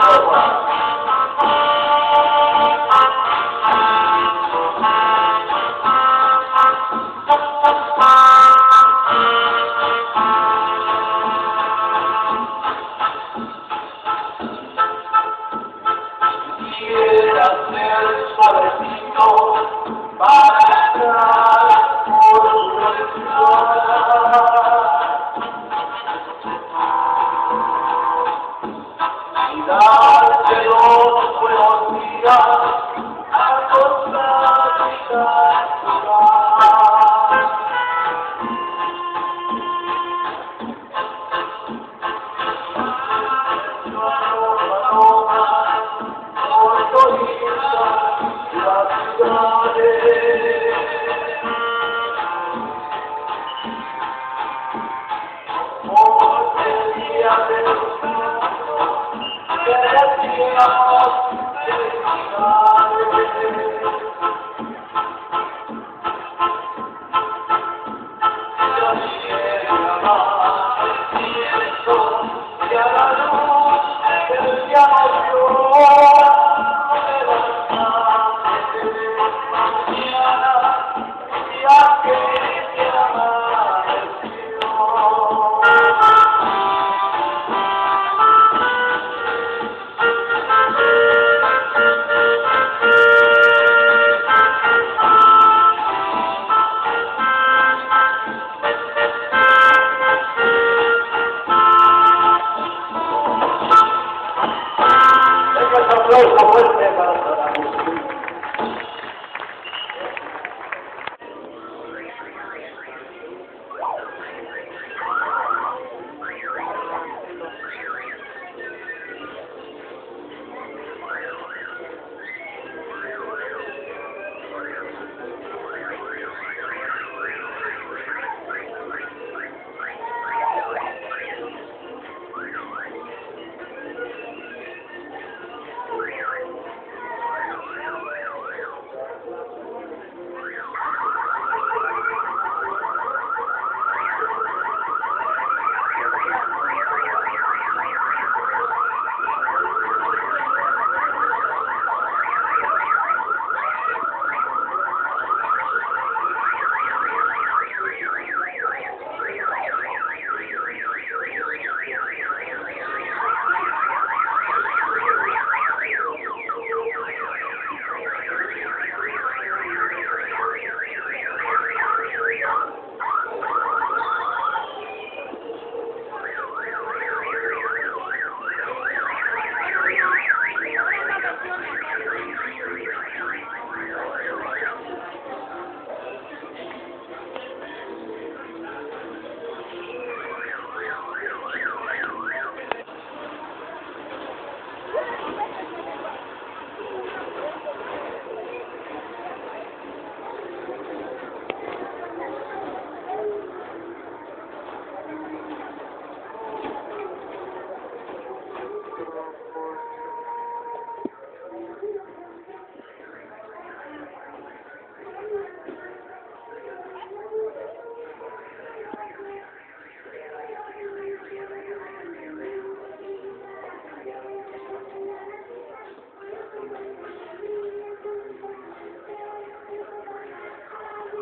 favor,